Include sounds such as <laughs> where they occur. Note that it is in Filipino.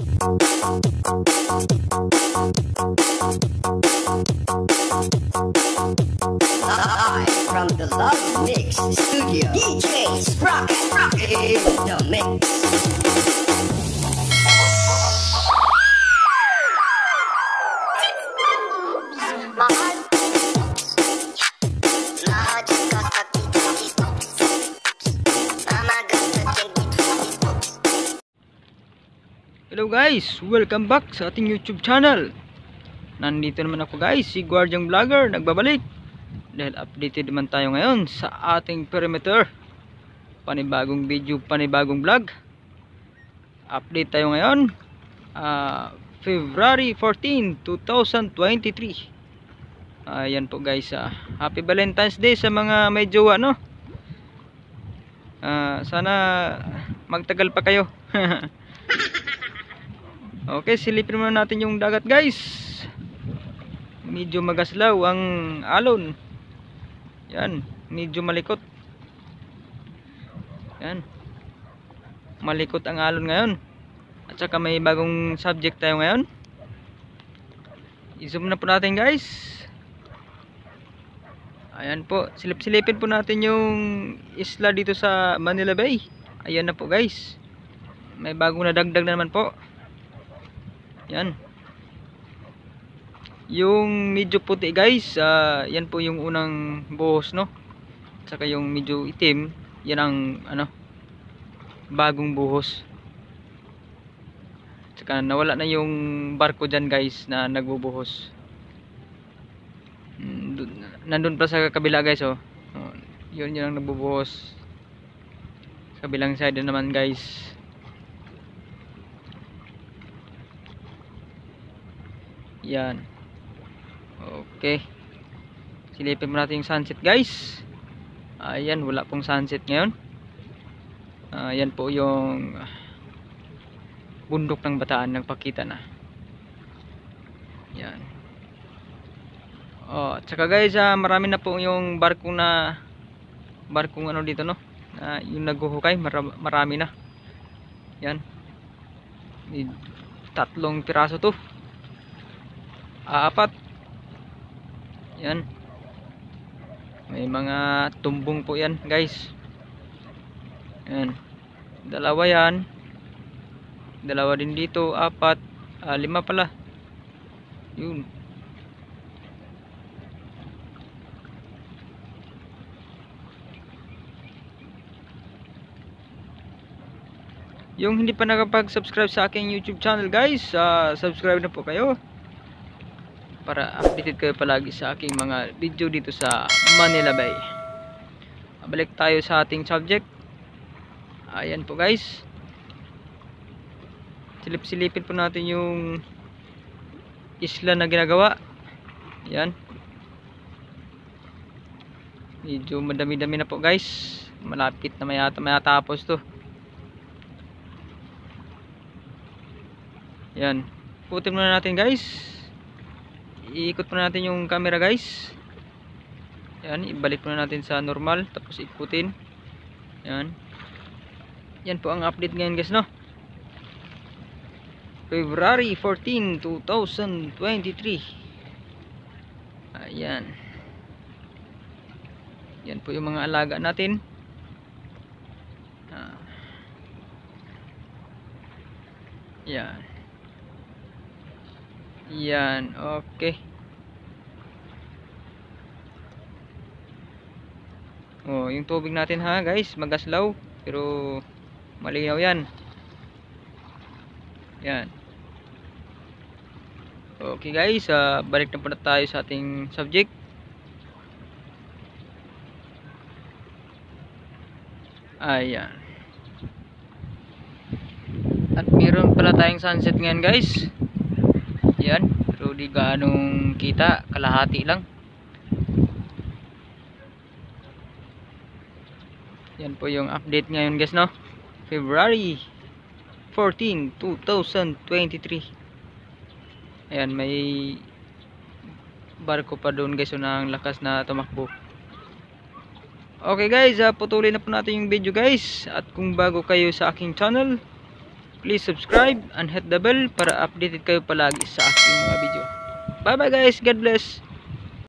Live from the Love Mix Studio, DJ Sprocket Rocket in the mix. Hello guys, welcome back sa ating YouTube channel. Nandito naman ako guys, si Guardian Vlogger nagbabalik. Dahil updated naman tayo ngayon sa ating perimeter. Panibagong video, panibagong vlog. Update tayo ngayon. ah, February 14, 2023. Ayan po guys, ah, Happy Valentine's Day sa mga may jowa no. Ah, sana magtagal pa kayo. <laughs> Okay, silipin muna natin yung dagat guys. Medyo magaslaw ang alon. Yan, medyo malikot. Yan. Malikot ang alon ngayon. At saka may bagong subject tayo ngayon. I-zoom na po natin guys. Ayan po, silip-silipin po natin yung isla dito sa Manila Bay. Ayan na po guys. May bagong nadagdag na naman po. Yan. Yung medyo puti guys, ah, yan po yung unang buhos no. Saka yung medyo itim, yan ang ano bagong buhos. Saka nawala na yung barko dyan guys na nagbubuhos. Mm, dun- Nandun pa sa kabila guys oh. oh yun yun ang nagbubuhos. Kabilang side na naman guys. Yan. Okay. Silipin mo natin yung sunset guys. Ayan, wala pong sunset ngayon. Ayan po yung bundok ng bataan nagpakita na. Yan. Oh, tsaka guys, ah, marami na po yung barko na barkong ano dito no. Na yung naghuhukay, mara- marami na. Yan. Tatlong piraso to apat yan. May mga tumbong po yan guys. Yan. Dalawa yan. Dalawa din dito apat. Ah, lima pala. Yun. Yung hindi pa nakapag-subscribe sa aking YouTube channel guys, ah, subscribe na po kayo para updated kayo palagi sa aking mga video dito sa Manila Bay. Balik tayo sa ating subject. Ayan po guys. Silip-silipin po natin yung isla na ginagawa. Ayan. Medyo madami-dami na po guys. Malapit na mayata mayatapos to. Ayan. Putin muna natin guys iikot muna natin yung camera guys. Yan ibalik muna natin sa normal tapos ikutin. Yan. Yan po ang update ngayon guys no? February 14 2023 ayan. Yan po yung mga alaga natin. Ah. yan yan, okay. Oh, yung tubig natin ha, guys, magaslaw, pero malinaw 'yan. Yan. Okay, guys, ah, balik na po tayo sa ating subject. Ayan. At meron pala tayong sunset ngayon, guys yan pero di ganong kita kalahati lang. Yan po yung update ngayon guys no? February 14 2023 ayan may barko pa doon guys so ang lakas na tumakbo. Okay guys uh, putulin na po natin yung video guys. At kung bago kayo sa aking channel Please subscribe and hit the bell para updated kayo palagi sa aking mga video. Bye bye guys. God bless.